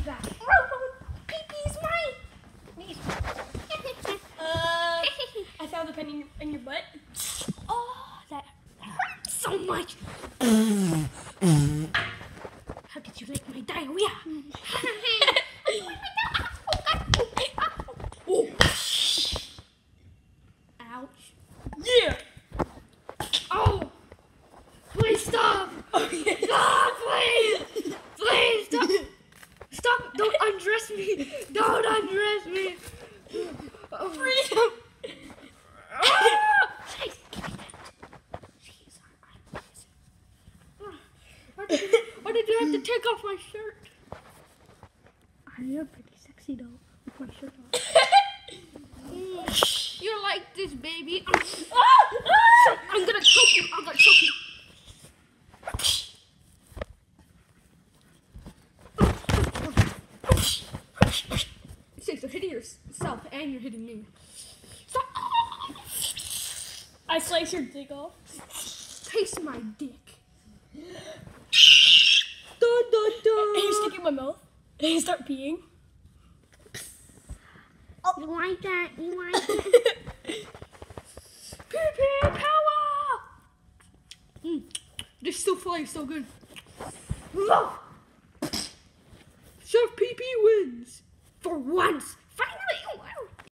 big guy. Robo peepee's mine. uh, I found the pen in your, in your butt. Oh, that hurts so much. How did you like my diarrhea? Ouch. Yeah. Oh, please stop. Oh, yeah. Me! Don't undress me! Freedom. Jeez, give me that. Jeez, I- I- Why did, you, why did you have to take off my shirt? I you're pretty sexy though, with my shirt on. You're like this, baby. yourself and you're hitting me. Stop. I slice your dick off. Taste my dick. Dun, dun, And you dun. stick it in my mouth. And you start peeing. Oh. You like that? You like that? Pee pee power! Mm. This souffle is so good. Chef PP wins. For once,